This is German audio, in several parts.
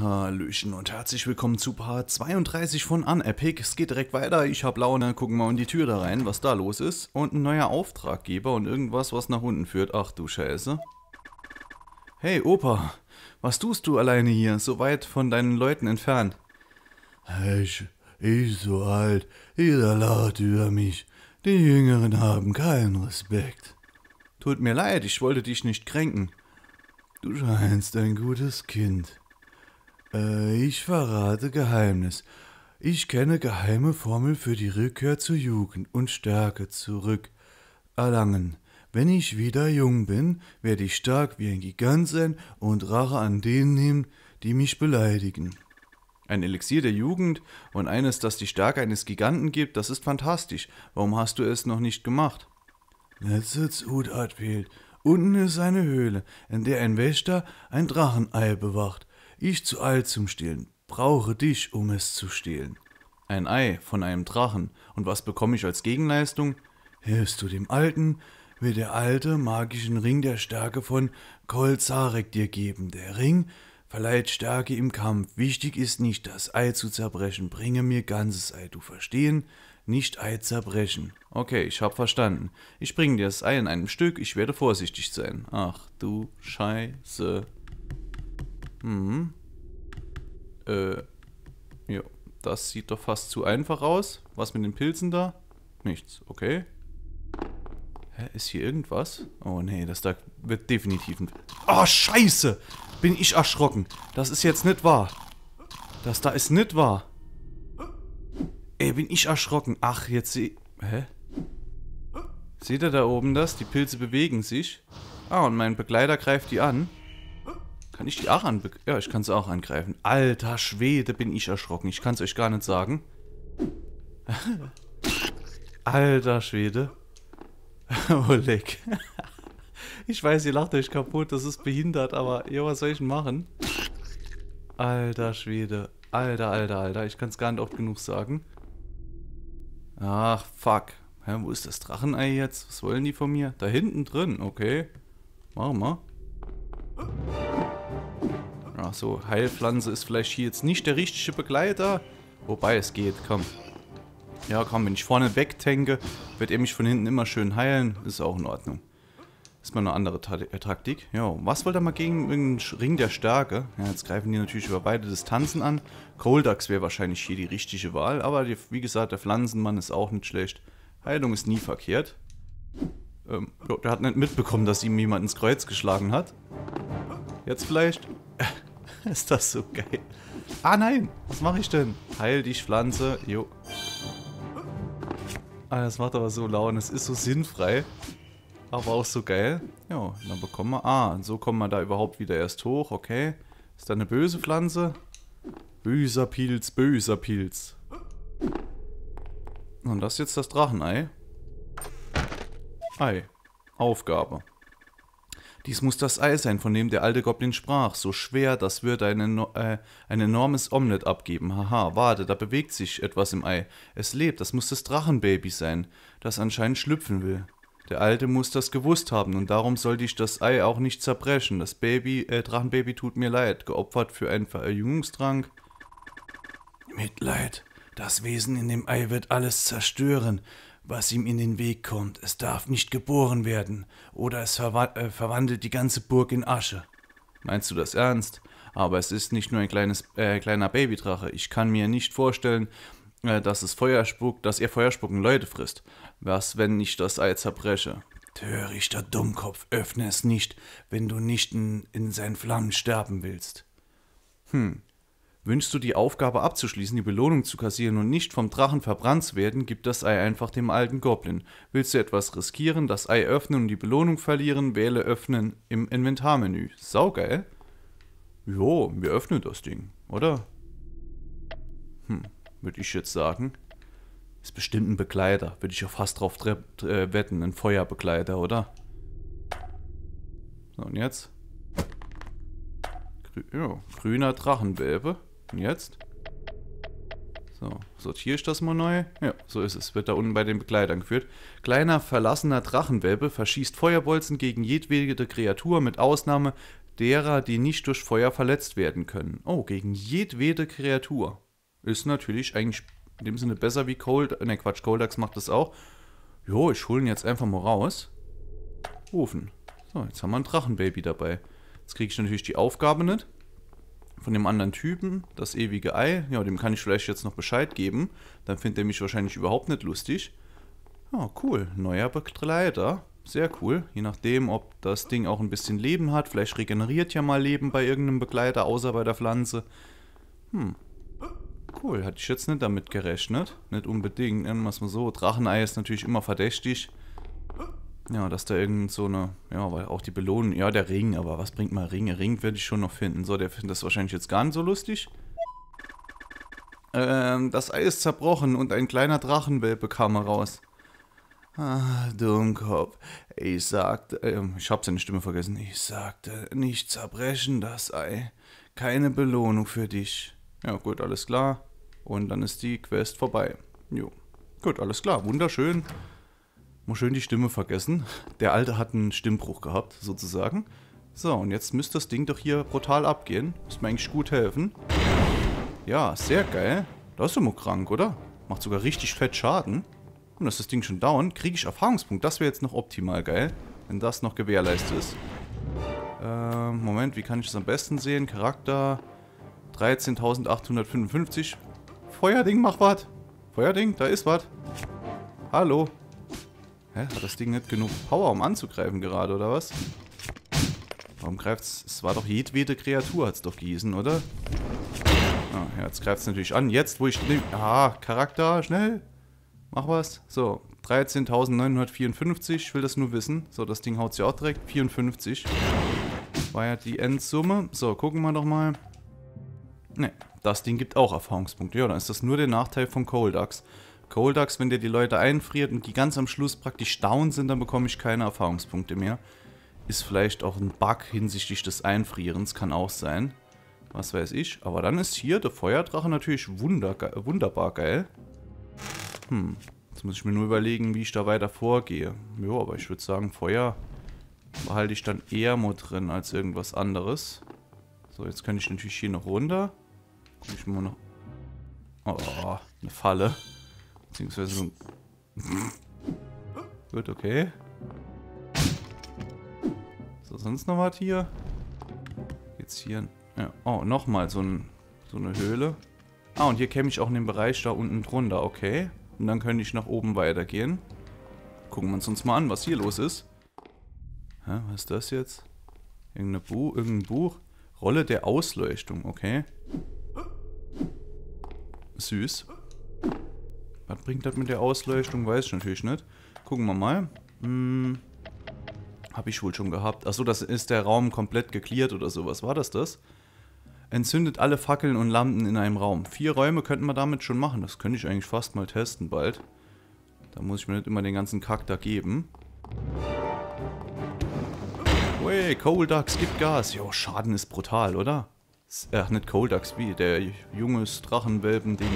Hallöchen und herzlich willkommen zu Part 32 von Unepic. Es geht direkt weiter, ich hab Laune, gucken wir in die Tür da rein, was da los ist. Und ein neuer Auftraggeber und irgendwas, was nach unten führt. Ach du Scheiße. Hey Opa, was tust du alleine hier, so weit von deinen Leuten entfernt? Ich, ich so alt, jeder lacht über mich. Die Jüngeren haben keinen Respekt. Tut mir leid, ich wollte dich nicht kränken. Du scheinst ein gutes Kind. Äh, ich verrate Geheimnis. Ich kenne geheime Formel für die Rückkehr zur Jugend und Stärke zurück. Erlangen. Wenn ich wieder jung bin, werde ich stark wie ein Gigant sein und Rache an denen nehmen, die mich beleidigen. Ein Elixier der Jugend und eines, das die Stärke eines Giganten gibt, das ist fantastisch. Warum hast du es noch nicht gemacht? Letzte Zutat fehlt. Unten ist eine Höhle, in der ein Wächter ein Drachenei bewacht. Ich zu alt zum Stehlen, brauche dich, um es zu stehlen. Ein Ei von einem Drachen. Und was bekomme ich als Gegenleistung? Hilfst du dem Alten, wird der alte magischen Ring der Stärke von Kolzarek dir geben. Der Ring verleiht Stärke im Kampf. Wichtig ist nicht, das Ei zu zerbrechen. Bringe mir ganzes Ei, du verstehen? Nicht Ei zerbrechen. Okay, ich hab verstanden. Ich bringe dir das Ei in einem Stück, ich werde vorsichtig sein. Ach du Scheiße. Hm. Äh. Ja, das sieht doch fast zu einfach aus. Was mit den Pilzen da? Nichts, okay. Hä, ist hier irgendwas? Oh nee, das da wird definitiv ein... Oh, scheiße! Bin ich erschrocken. Das ist jetzt nicht wahr. Das da ist nicht wahr. Ey, bin ich erschrocken. Ach, jetzt seh... Hä? Seht ihr da oben das? Die Pilze bewegen sich. Ah, und mein Begleiter greift die an. Kann ich die auch an... Ja, ich kann sie auch angreifen. Alter Schwede, bin ich erschrocken. Ich kann es euch gar nicht sagen. Alter Schwede. leck. ich weiß, ihr lacht euch kaputt, das ist behindert, aber ja, was soll ich denn machen? Alter Schwede. Alter, alter, alter. Ich kann es gar nicht oft genug sagen. Ach, fuck. Hä, wo ist das Drachenei jetzt? Was wollen die von mir? Da hinten drin, okay. Machen wir. Ach so, Heilpflanze ist vielleicht hier jetzt nicht der richtige Begleiter. Wobei es geht, komm. Ja, komm, wenn ich vorne wegtanke, wird er mich von hinten immer schön heilen. Ist auch in Ordnung. Ist mal eine andere äh, Taktik. Ja, was wollt ihr mal gegen irgendeinen Ring der Stärke? Ja, jetzt greifen die natürlich über beide Distanzen an. Coldax wäre wahrscheinlich hier die richtige Wahl, aber die, wie gesagt, der Pflanzenmann ist auch nicht schlecht. Heilung ist nie verkehrt. Ähm, der hat nicht mitbekommen, dass ihm jemand ins Kreuz geschlagen hat. Jetzt vielleicht? ist das so geil. Ah nein, was mache ich denn? Heil dich, Pflanze. Jo. Ah, das macht aber so Laune. Es ist so sinnfrei. Aber auch so geil. Ja, dann bekommen wir... Ah, und so kommen wir da überhaupt wieder erst hoch. Okay. Ist da eine böse Pflanze? Böser Pilz, böser Pilz. Und das ist jetzt das Drachenei. Ei. Aufgabe. Dies muss das Ei sein, von dem der alte Goblin sprach. So schwer, das würde eine, äh, ein enormes Omelett abgeben. Haha, warte, da bewegt sich etwas im Ei. Es lebt, das muss das Drachenbaby sein, das anscheinend schlüpfen will. Der Alte muss das gewusst haben und darum sollte ich das Ei auch nicht zerbrechen. Das Baby, äh, Drachenbaby tut mir leid, geopfert für einen Verjüngungstrank. Mitleid. Das Wesen in dem Ei wird alles zerstören, was ihm in den Weg kommt. Es darf nicht geboren werden, oder es verwa äh, verwandelt die ganze Burg in Asche. Meinst du das ernst? Aber es ist nicht nur ein kleines, äh, kleiner Babydrache. Ich kann mir nicht vorstellen, äh, dass es Feuer spuckt, dass er Feuerspucken Leute frisst. Was, wenn ich das Ei zerbreche? Törichter Dummkopf, öffne es nicht, wenn du nicht in, in seinen Flammen sterben willst. Hm. Wünschst du die Aufgabe abzuschließen, die Belohnung zu kassieren und nicht vom Drachen verbrannt zu werden, gib das Ei einfach dem alten Goblin. Willst du etwas riskieren, das Ei öffnen und die Belohnung verlieren, wähle öffnen im Inventarmenü. Saugeil. Jo, wir öffnen das Ding, oder? Hm, würde ich jetzt sagen. Ist bestimmt ein Begleiter. Würde ich auch fast drauf äh, wetten. Ein Feuerbegleiter, oder? So, und jetzt? Ja, grüner Drachenwelpe. Und jetzt? So, sortiere ich das mal neu? Ja, so ist es. Wird da unten bei den Begleitern geführt. Kleiner, verlassener Drachenwelpe verschießt Feuerbolzen gegen jedwede Kreatur mit Ausnahme derer, die nicht durch Feuer verletzt werden können. Oh, gegen jedwede Kreatur. Ist natürlich eigentlich in dem Sinne besser wie Cold. Ne, Quatsch, Coldax macht das auch. Jo, ich hole ihn jetzt einfach mal raus. Rufen. So, jetzt haben wir ein Drachenbaby dabei. Jetzt kriege ich natürlich die Aufgabe nicht. Von dem anderen Typen, das ewige Ei. Ja, dem kann ich vielleicht jetzt noch Bescheid geben. Dann findet er mich wahrscheinlich überhaupt nicht lustig. Ja, cool. Neuer Begleiter. Sehr cool. Je nachdem, ob das Ding auch ein bisschen Leben hat. Vielleicht regeneriert ja mal Leben bei irgendeinem Begleiter, außer bei der Pflanze. Hm. Cool, hatte ich jetzt nicht damit gerechnet. Nicht unbedingt, nennen wir es mal so. Drachenei ist natürlich immer verdächtig. Ja, dass da irgend so eine, ja, weil auch die Belohnung, ja, der Ring, aber was bringt mal Ring? Ring werde ich schon noch finden. So, der findet das wahrscheinlich jetzt gar nicht so lustig. Ähm, das Ei ist zerbrochen und ein kleiner Drachenwelpe kam heraus. Ah, Dummkopf. Ich sagte, ähm, ich habe seine Stimme vergessen. Ich sagte, nicht zerbrechen das Ei. Keine Belohnung für dich. Ja, gut, alles klar. Und dann ist die Quest vorbei. Jo. Gut, alles klar. Wunderschön. Muss schön die Stimme vergessen. Der Alte hat einen Stimmbruch gehabt, sozusagen. So, und jetzt müsste das Ding doch hier brutal abgehen. Müsste mir eigentlich gut helfen. Ja, sehr geil. Das ist immer krank, oder? Macht sogar richtig fett Schaden. Und ist das Ding schon down, kriege ich Erfahrungspunkt. Das wäre jetzt noch optimal geil, wenn das noch gewährleistet ist. Ähm, Moment, wie kann ich das am besten sehen? Charakter 13.855. Feuerding, mach was. Feuerding, da ist was. Hallo. Hä? Hat das Ding nicht genug Power, um anzugreifen gerade, oder was? Warum greift's? Es war doch jedwede Kreatur, hat's doch gießen, oder? Ah, ja, jetzt greift's natürlich an. Jetzt, wo ich... Ah, Charakter, schnell. Mach was. So, 13.954, ich will das nur wissen. So, das Ding haut ja auch direkt. 54. War ja die Endsumme. So, gucken wir doch mal. Ne, das Ding gibt auch Erfahrungspunkte. Ja, dann ist das nur der Nachteil von Coldax. Coldax, wenn der die Leute einfriert und die ganz am Schluss praktisch down sind, dann bekomme ich keine Erfahrungspunkte mehr. Ist vielleicht auch ein Bug hinsichtlich des Einfrierens, kann auch sein. Was weiß ich. Aber dann ist hier der Feuerdrache natürlich wunderbar geil. Hm, jetzt muss ich mir nur überlegen, wie ich da weiter vorgehe. Jo, aber ich würde sagen, Feuer behalte ich dann eher mal drin als irgendwas anderes. So, jetzt kann ich natürlich hier noch runter. Guck ich mal noch... Oh, eine Falle. Beziehungsweise so ein... Gut, okay. So, sonst noch was hier? Jetzt hier... Ja. Oh, nochmal so, ein, so eine Höhle. Ah, und hier käme ich auch in den Bereich da unten drunter, okay. Und dann könnte ich nach oben weitergehen. Gucken wir uns mal an, was hier los ist. Hä, was ist das jetzt? Irgendein Buch? Irgendein Buch? Rolle der Ausleuchtung, okay. Süß. Was bringt das mit der Ausleuchtung? Weiß ich natürlich nicht. Gucken wir mal. Hm. Habe ich wohl schon gehabt. Achso, das ist der Raum komplett geklärt oder sowas. War das das? Entzündet alle Fackeln und Lampen in einem Raum. Vier Räume könnten wir damit schon machen. Das könnte ich eigentlich fast mal testen bald. Da muss ich mir nicht immer den ganzen Kack da geben. Wey, Coldax gibt Gas. Jo, Schaden ist brutal, oder? Ach, nicht Coldax, wie? Der junges Drachenwelpen-Ding.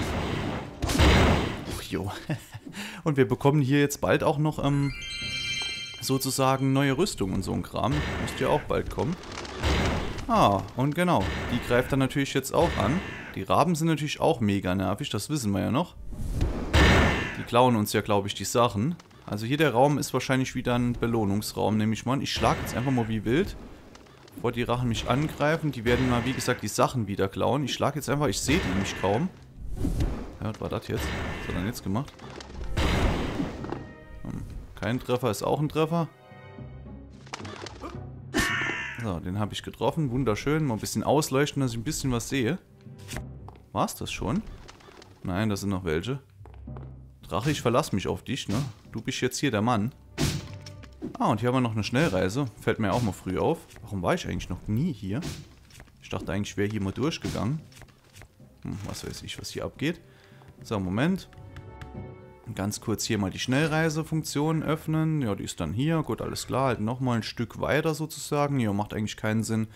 Jo. Und wir bekommen hier jetzt bald auch noch, ähm, sozusagen neue Rüstung und so ein Kram. Müsste ja auch bald kommen. Ah, und genau. Die greift dann natürlich jetzt auch an. Die Raben sind natürlich auch mega nervig, das wissen wir ja noch. Die klauen uns ja, glaube ich, die Sachen. Also hier der Raum ist wahrscheinlich wieder ein Belohnungsraum, nehme ich mal. Ich schlage jetzt einfach mal wie wild. Bevor die Rachen mich angreifen. Die werden mal, wie gesagt, die Sachen wieder klauen. Ich schlage jetzt einfach, ich sehe die nämlich kaum. Ja, was war das jetzt? Was hat er denn jetzt gemacht? Hm, kein Treffer ist auch ein Treffer. So, den habe ich getroffen. Wunderschön. Mal ein bisschen ausleuchten, dass ich ein bisschen was sehe. War es das schon? Nein, das sind noch welche. Drache, ich verlasse mich auf dich, ne? Du bist jetzt hier der Mann. Ah, und hier haben wir noch eine Schnellreise. Fällt mir auch mal früh auf. Warum war ich eigentlich noch nie hier? Ich dachte eigentlich, ich wäre hier mal durchgegangen. Hm, was weiß ich, was hier abgeht. So, Moment. Ganz kurz hier mal die Schnellreisefunktion öffnen. Ja, die ist dann hier. Gut, alles klar. Halt nochmal ein Stück weiter sozusagen. Ja, macht eigentlich keinen Sinn,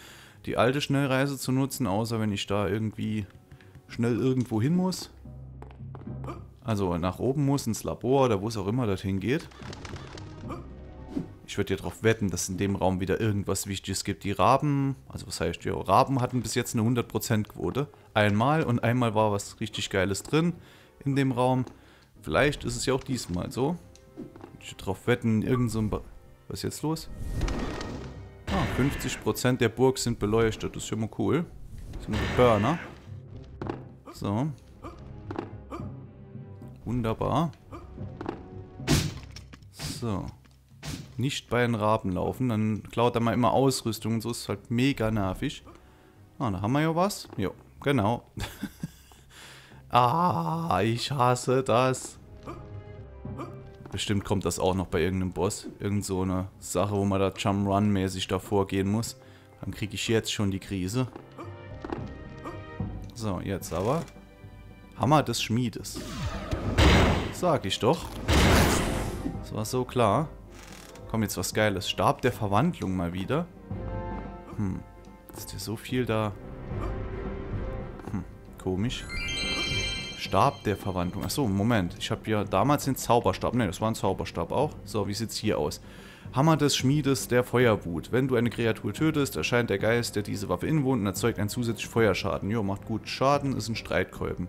die alte Schnellreise zu nutzen, außer wenn ich da irgendwie schnell irgendwo hin muss. Also nach oben muss, ins Labor oder wo es auch immer dorthin geht. Ich würde dir darauf wetten, dass in dem Raum wieder irgendwas Wichtiges gibt. Die Raben, also was heißt, ja, Raben hatten bis jetzt eine 100% Quote. Einmal und einmal war was richtig Geiles drin in dem Raum. Vielleicht ist es ja auch diesmal so. Ich würde darauf wetten, irgend so ein... Ba was ist jetzt los? Ah, 50% der Burg sind beleuchtet. Das ist schon mal cool. Das sind Burner. So. Wunderbar. So. Nicht bei den Raben laufen, dann klaut er mal immer Ausrüstung und so ist halt mega nervig. Ah, da haben wir ja was. Jo, genau. ah, ich hasse das. Bestimmt kommt das auch noch bei irgendeinem Boss. Irgend so eine Sache, wo man da Jump-Run-mäßig davor gehen muss. Dann kriege ich jetzt schon die Krise. So, jetzt aber. Hammer des Schmiedes. Sag ich doch. Das war so klar. Komm, jetzt was Geiles. Stab der Verwandlung mal wieder. Hm. Ist dir so viel da... Hm, komisch. Stab der Verwandlung. Achso, Moment. Ich habe ja damals den Zauberstab. Ne, das war ein Zauberstab auch. So, wie sieht's hier aus? Hammer des Schmiedes der Feuerwut. Wenn du eine Kreatur tötest, erscheint der Geist, der diese Waffe inwohnt und erzeugt einen zusätzlichen Feuerschaden. Jo, macht gut. Schaden ist ein Streitkolben.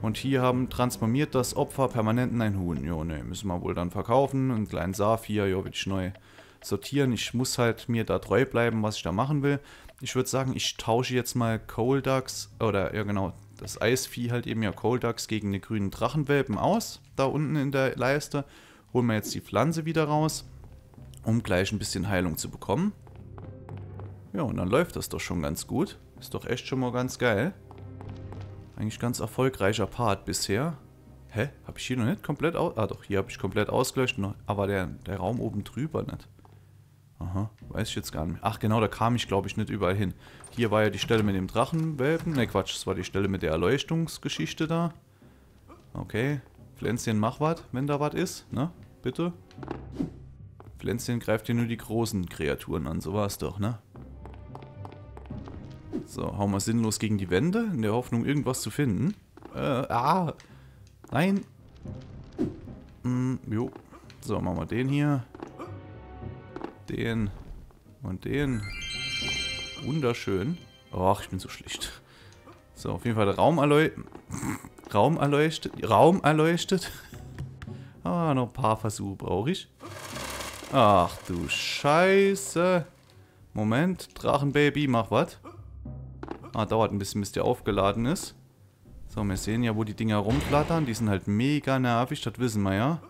Und hier haben transformiert das Opfer permanent in ein Huhn. Jo, ne, müssen wir wohl dann verkaufen. Einen kleinen Saphir, jo, will ich neu sortieren. Ich muss halt mir da treu bleiben, was ich da machen will. Ich würde sagen, ich tausche jetzt mal Coal Ducks, oder ja genau, das Eisvieh halt eben ja Coal Ducks gegen den grünen Drachenwelpen aus. Da unten in der Leiste. Holen wir jetzt die Pflanze wieder raus, um gleich ein bisschen Heilung zu bekommen. Ja, und dann läuft das doch schon ganz gut. Ist doch echt schon mal ganz geil. Eigentlich ganz erfolgreicher Part bisher. Hä? Habe ich hier noch nicht komplett aus... Ah doch, hier habe ich komplett ausgelöscht, aber der, der Raum oben drüber nicht. Aha, weiß ich jetzt gar nicht. Ach genau, da kam ich glaube ich nicht überall hin. Hier war ja die Stelle mit dem Drachenwelpen. Ne Quatsch, das war die Stelle mit der Erleuchtungsgeschichte da. Okay. Pflänzchen, mach was, wenn da was ist, ne? Bitte. Pflänzchen greift hier nur die großen Kreaturen an, so war es doch, ne? So, hauen wir sinnlos gegen die Wände, in der Hoffnung, irgendwas zu finden. Äh, ah! Nein! Hm, jo. So, machen wir den hier. Den. Und den. Wunderschön. Och, ich bin so schlicht. So, auf jeden Fall Raum erleuchtet. Raum erleuchtet. Raum erleuchtet. Ah, noch ein paar Versuche brauche ich. Ach du Scheiße. Moment, Drachenbaby, mach was. Ah, dauert ein bisschen, bis der aufgeladen ist. So, wir sehen ja, wo die Dinger rumflattern. Die sind halt mega nervig, das wissen wir ja.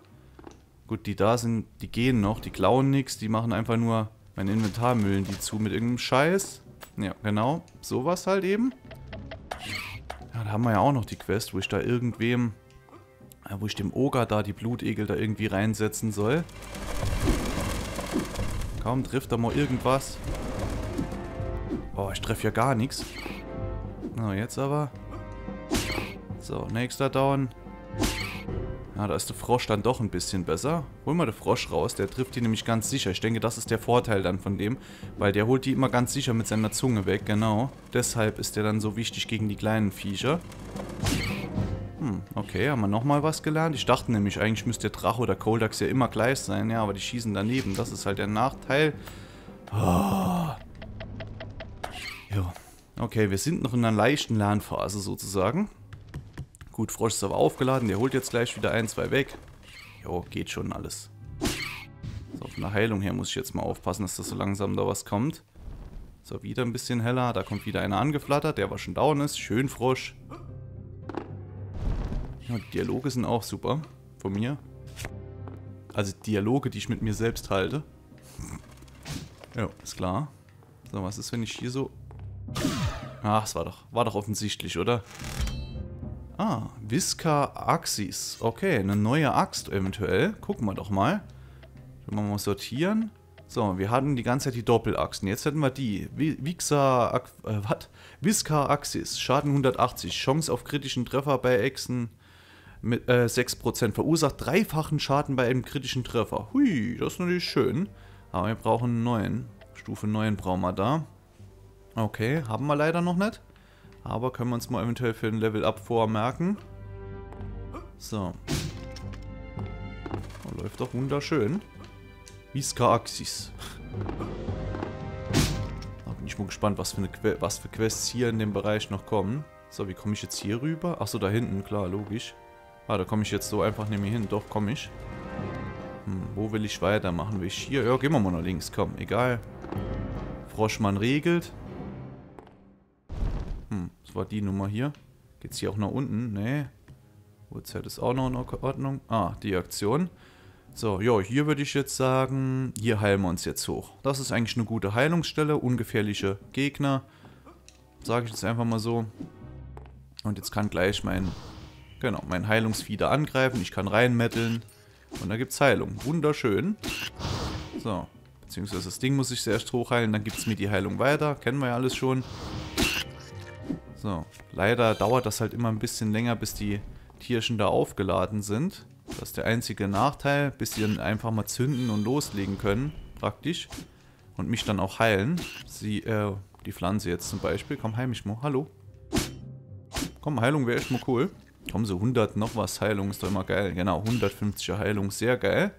Gut, die da sind, die gehen noch, die klauen nichts, die machen einfach nur mein Inventar müllen die zu mit irgendeinem Scheiß. Ja, genau, sowas halt eben. Ja, da haben wir ja auch noch die Quest, wo ich da irgendwem, wo ich dem Oger da die Blutegel da irgendwie reinsetzen soll. Kaum trifft er mal irgendwas. Oh, ich treffe ja gar nichts. So, jetzt aber. So, nächster Down. Ja, da ist der Frosch dann doch ein bisschen besser. Hol mal den Frosch raus, der trifft die nämlich ganz sicher. Ich denke, das ist der Vorteil dann von dem, weil der holt die immer ganz sicher mit seiner Zunge weg, genau. Deshalb ist der dann so wichtig gegen die kleinen Viecher. Hm, okay, haben wir nochmal was gelernt. Ich dachte nämlich, eigentlich müsste der Drache oder Coldax ja immer gleich sein, ja, aber die schießen daneben. Das ist halt der Nachteil. Oh. Ja. Okay, wir sind noch in einer leichten Lernphase sozusagen. Gut, Frosch ist aber aufgeladen. Der holt jetzt gleich wieder ein, zwei weg. Jo, geht schon alles. So, von der Heilung her muss ich jetzt mal aufpassen, dass das so langsam da was kommt. So, wieder ein bisschen heller. Da kommt wieder einer angeflattert, der war schon down ist. Schön Frosch. Ja, die Dialoge sind auch super. Von mir. Also Dialoge, die ich mit mir selbst halte. Ja, ist klar. So, was ist, wenn ich hier so Ach, es war doch, war doch offensichtlich, oder? Ah, Visca Axis. Okay, eine neue Axt eventuell. Gucken wir doch mal. Können wir mal sortieren. So, wir hatten die ganze Zeit die Doppelachsen. Jetzt hätten wir die. Vixa, äh, was? Visca Axis. Schaden 180. Chance auf kritischen Treffer bei Echsen mit äh, 6%. Verursacht dreifachen Schaden bei einem kritischen Treffer. Hui, das ist natürlich schön. Aber wir brauchen einen neuen. Stufe 9 brauchen wir da. Okay, haben wir leider noch nicht. Aber können wir uns mal eventuell für ein Level-Up vormerken. So. Oh, läuft doch wunderschön. Viskaaxis. Da bin ich mal gespannt, was für, eine que was für Quests hier in dem Bereich noch kommen. So, wie komme ich jetzt hier rüber? Achso, da hinten, klar, logisch. Ah, da komme ich jetzt so einfach nicht mehr hin. Doch, komme ich. Hm, wo will ich weitermachen? Will ich hier? Ja, gehen wir mal nach links, komm, egal. Froschmann regelt. Hm, das war die Nummer hier. Geht's hier auch nach unten? Nee. Uhrzeit ist auch noch in Ordnung. Ah, die Aktion. So, ja, hier würde ich jetzt sagen, hier heilen wir uns jetzt hoch. Das ist eigentlich eine gute Heilungsstelle, ungefährliche Gegner. Sage ich jetzt einfach mal so. Und jetzt kann gleich mein, genau, mein Heilungsfieder angreifen. Ich kann reinmetteln. Und da gibt es Heilung. Wunderschön. So, beziehungsweise das Ding muss ich zuerst hochheilen, dann gibt es mir die Heilung weiter. Kennen wir ja alles schon. So, leider dauert das halt immer ein bisschen länger, bis die Tierchen da aufgeladen sind. Das ist der einzige Nachteil, bis sie dann einfach mal zünden und loslegen können, praktisch. Und mich dann auch heilen. Sie, äh, die Pflanze jetzt zum Beispiel. Komm, heil mich mal. Hallo. Komm, Heilung wäre echt mal cool. Komm, so 100 noch was Heilung ist doch immer geil. Genau, 150er Heilung, sehr geil.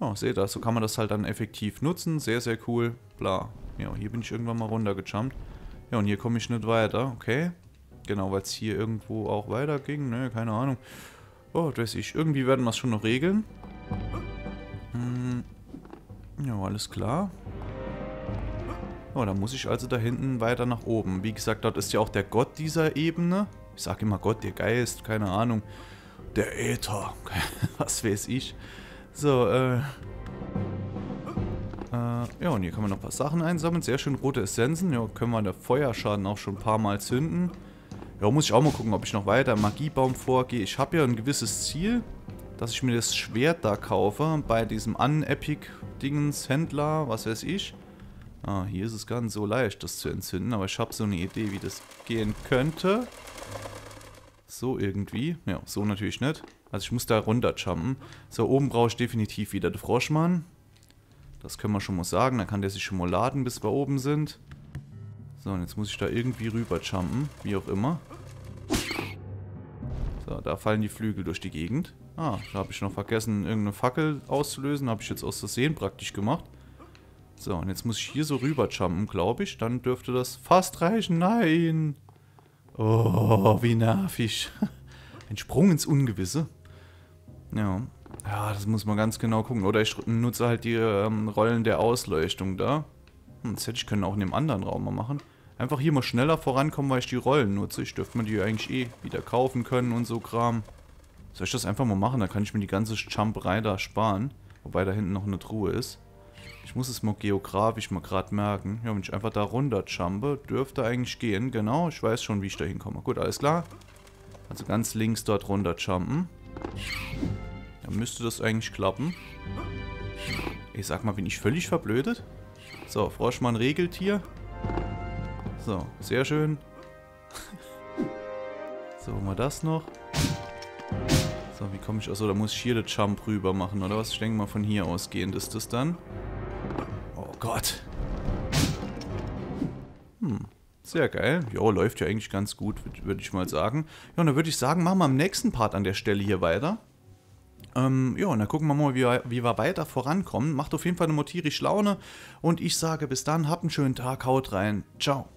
Oh, seht ihr, so kann man das halt dann effektiv nutzen. Sehr, sehr cool. Bla. Ja, hier bin ich irgendwann mal runtergejumpt. Ja, und hier komme ich nicht weiter. Okay. Genau, weil es hier irgendwo auch weiter ging. Ne, keine Ahnung. Oh, weiß ich. Irgendwie werden wir es schon noch regeln. Hm. Ja, alles klar. Oh, dann muss ich also da hinten weiter nach oben. Wie gesagt, dort ist ja auch der Gott dieser Ebene. Ich sage immer Gott, der Geist, keine Ahnung. Der Äther, was weiß ich. So, äh... Ja, und hier kann man noch ein paar Sachen einsammeln. Sehr schön rote Essenzen. Ja, können wir der Feuerschaden auch schon ein paar Mal zünden. Ja, muss ich auch mal gucken, ob ich noch weiter im Magiebaum vorgehe. Ich habe ja ein gewisses Ziel, dass ich mir das Schwert da kaufe. Bei diesem Unepic-Dingens-Händler, was weiß ich. Ah, hier ist es gar nicht so leicht, das zu entzünden. Aber ich habe so eine Idee, wie das gehen könnte. So irgendwie. Ja, so natürlich nicht. Also ich muss da runterjumpen. So, oben brauche ich definitiv wieder den Froschmann. Das können wir schon mal sagen. Dann kann der sich schon mal laden, bis wir oben sind. So, und jetzt muss ich da irgendwie rüber jumpen. Wie auch immer. So, da fallen die Flügel durch die Gegend. Ah, da habe ich noch vergessen, irgendeine Fackel auszulösen. Habe ich jetzt aus Versehen praktisch gemacht. So, und jetzt muss ich hier so rüber jumpen, glaube ich. Dann dürfte das fast reichen. Nein! Oh, wie nervig. Ein Sprung ins Ungewisse. Ja. Ja, das muss man ganz genau gucken. Oder ich nutze halt die ähm, Rollen der Ausleuchtung da. Hm, das hätte ich können auch in dem anderen Raum mal machen. Einfach hier mal schneller vorankommen, weil ich die Rollen nutze. Ich dürfte mir die eigentlich eh wieder kaufen können und so Kram. Soll ich das einfach mal machen? Da kann ich mir die ganze Jumperei da sparen. Wobei da hinten noch eine Truhe ist. Ich muss es mal geografisch mal gerade merken. Ja, wenn ich einfach da runter jumpe, dürfte eigentlich gehen. Genau, ich weiß schon, wie ich da hinkomme. Gut, alles klar. Also ganz links dort runter jumpen. Dann müsste das eigentlich klappen. Ich sag mal, bin ich völlig verblödet? So, Froschmann regelt hier. So, sehr schön. so, wir das noch. So, wie komme ich... Achso, da muss ich hier den Jump rüber machen, oder was? Ich denke mal, von hier ausgehend ist das dann. Oh Gott. Hm. Sehr geil. Jo, läuft ja eigentlich ganz gut, würde ich mal sagen. Ja, und dann würde ich sagen, machen wir im nächsten Part an der Stelle hier weiter. Ähm, ja, und dann gucken wir mal, wie wir, wie wir weiter vorankommen. Macht auf jeden Fall eine motirische Laune. Und ich sage bis dann, habt einen schönen Tag, haut rein. Ciao.